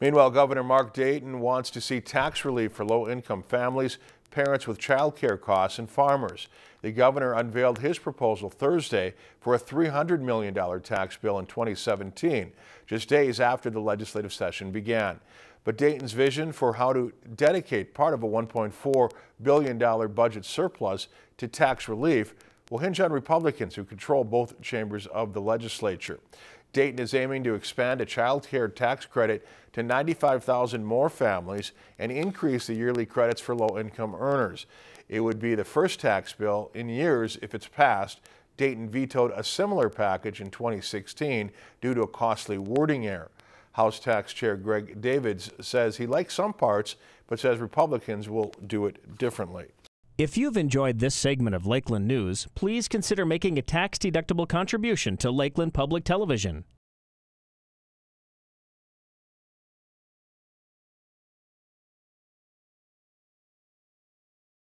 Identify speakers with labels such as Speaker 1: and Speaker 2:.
Speaker 1: Meanwhile, Governor Mark Dayton wants to see tax relief for low-income families, parents with child care costs, and farmers. The governor unveiled his proposal Thursday for a $300 million tax bill in 2017, just days after the legislative session began. But Dayton's vision for how to dedicate part of a $1.4 billion budget surplus to tax relief will hinge on Republicans who control both chambers of the legislature. Dayton is aiming to expand a child care tax credit to 95,000 more families and increase the yearly credits for low-income earners. It would be the first tax bill in years if it's passed. Dayton vetoed a similar package in 2016 due to a costly wording error. House Tax Chair Greg Davids says he likes some parts, but says Republicans will do it differently.
Speaker 2: If you've enjoyed this segment of Lakeland News, please consider making a tax-deductible contribution to Lakeland Public Television.